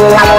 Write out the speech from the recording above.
la la